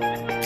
Bye.